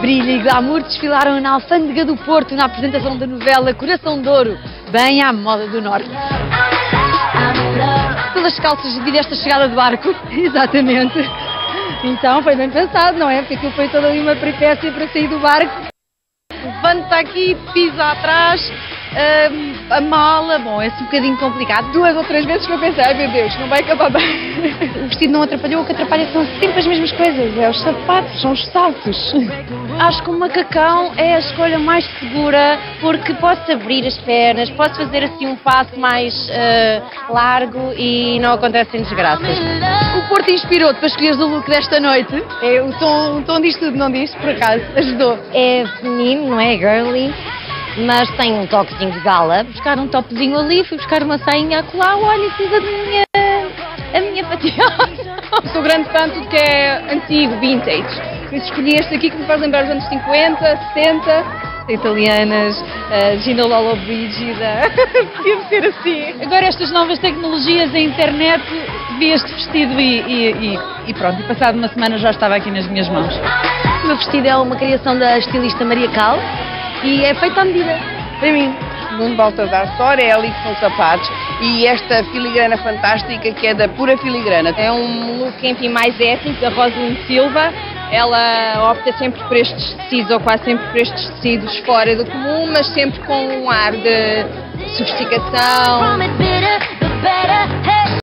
Brilho e glamour desfilaram na Alfândega do Porto na apresentação da novela Coração de Ouro, bem à moda do Norte. Pelas calças de esta chegada do barco. Exatamente. Então foi bem pensado, não é? Porque aquilo foi toda ali uma peripécia para sair do barco. Levanta aqui, pisa atrás, hum, a mala, bom, é um bocadinho complicado. Duas ou três vezes eu pensei, ai meu Deus, não vai acabar bem. O vestido não atrapalhou, o que atrapalha são sempre as mesmas coisas, é os sapatos, são os saltos. Acho que o macacão é a escolha mais segura porque posso abrir as pernas, posso fazer assim um passo mais eh, largo e não acontecem desgraças. O Porto inspirou-te para escolheres o look desta noite? É, o, tom, o tom diz tudo, não diz? Por acaso, ajudou. É feminino, não é girly, mas tem um toquezinho de gala. Buscar um topzinho ali, fui buscar uma sainha acolá, olha, e fiz a minha, a minha fatiada. Sou grande fã de tudo que é antigo, vintage. Por isso escolhi este aqui que me faz lembrar os anos 50, 60. Italianas, uh, Gina Lollobrigida, podia ser assim. Agora estas novas tecnologias, a internet, vi este vestido e, e, e, e pronto, e passado uma semana já estava aqui nas minhas mãos. O meu vestido é uma criação da estilista Maria Cal e é feito à medida, para mim. Nuno Baltazar Sora, é ali que são sapatos e esta filigrana fantástica que é da pura filigrana. É um look, enfim, mais étnico da Rosalind Silva. Ela opta sempre por estes tecidos, ou quase sempre por estes tecidos fora do comum, mas sempre com um ar de sofisticação.